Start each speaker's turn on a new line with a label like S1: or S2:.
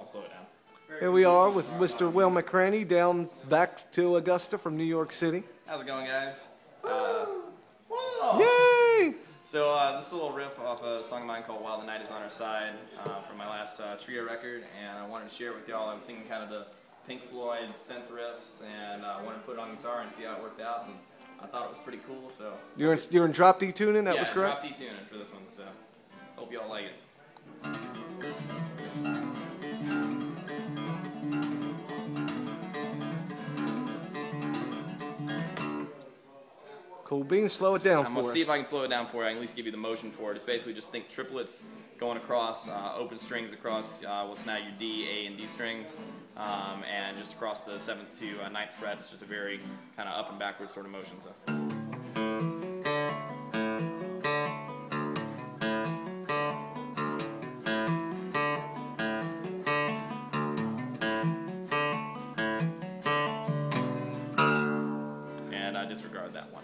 S1: I'll slow it down.
S2: Here we are with Mr. Will McCranie down back to Augusta from New York City.
S1: How's it going, guys? Uh,
S2: Yay!
S1: so uh, this is a little riff off a song of mine called "While the Night Is on Our Side" uh, from my last uh, trio record, and I wanted to share it with y'all. I was thinking kind of the Pink Floyd synth riffs, and uh, I wanted to put it on guitar and see how it worked out. And I thought it was pretty cool. So
S2: You're in, you're in drop D tuning, that
S1: yeah,
S2: was correct?
S1: drop D tuning for this one. So hope y'all like it.
S2: Cool beans, slow it down
S1: I'm
S2: for
S1: gonna
S2: us.
S1: see if I can slow it down for you. I can at least give you the motion for it. It's basically just think triplets going across, uh, open strings across uh, what's now your D, A, and D strings, um, and just across the seventh to uh, ninth fret. It's just a very kind of up and backward sort of motion. So. And I disregard that one.